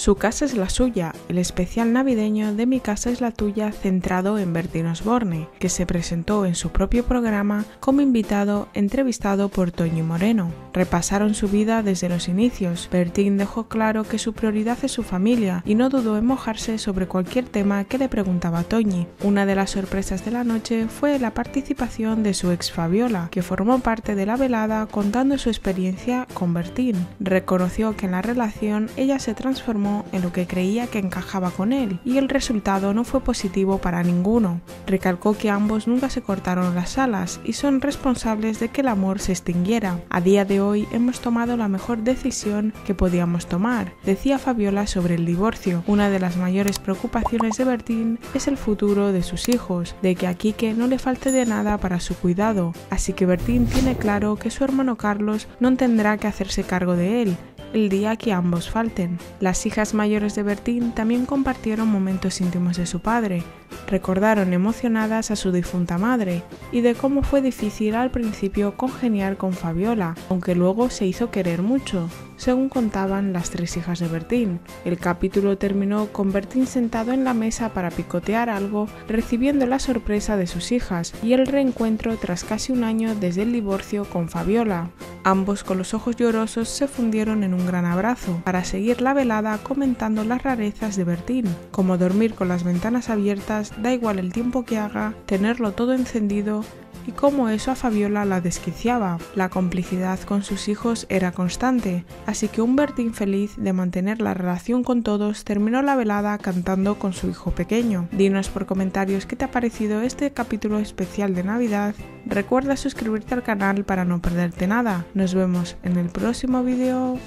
Su casa es la suya, el especial navideño de Mi casa es la tuya centrado en Bertín Osborne, que se presentó en su propio programa como invitado entrevistado por Toño Moreno. Repasaron su vida desde los inicios. Bertín dejó claro que su prioridad es su familia y no dudó en mojarse sobre cualquier tema que le preguntaba Toñi. Una de las sorpresas de la noche fue la participación de su ex Fabiola, que formó parte de la velada contando su experiencia con Bertín. Reconoció que en la relación ella se transformó en lo que creía que encajaba con él, y el resultado no fue positivo para ninguno. Recalcó que ambos nunca se cortaron las alas y son responsables de que el amor se extinguiera. A día de hoy hemos tomado la mejor decisión que podíamos tomar, decía Fabiola sobre el divorcio. Una de las mayores preocupaciones de Bertín es el futuro de sus hijos, de que a Quique no le falte de nada para su cuidado, así que Bertín tiene claro que su hermano Carlos no tendrá que hacerse cargo de él, el día que ambos falten. Las hijas mayores de Bertín también compartieron momentos íntimos de su padre, recordaron emocionadas a su difunta madre y de cómo fue difícil al principio congeniar con Fabiola, aunque luego se hizo querer mucho, según contaban las tres hijas de Bertín. El capítulo terminó con Bertín sentado en la mesa para picotear algo, recibiendo la sorpresa de sus hijas y el reencuentro tras casi un año desde el divorcio con Fabiola. Ambos con los ojos llorosos se fundieron en un gran abrazo para seguir la velada comentando las rarezas de Bertín, como dormir con las ventanas abiertas, da igual el tiempo que haga, tenerlo todo encendido y cómo eso a Fabiola la desquiciaba. La complicidad con sus hijos era constante, así que un Bertín feliz de mantener la relación con todos terminó la velada cantando con su hijo pequeño. Dinos por comentarios qué te ha parecido este capítulo especial de Navidad. Recuerda suscribirte al canal para no perderte nada. Nos vemos en el próximo vídeo.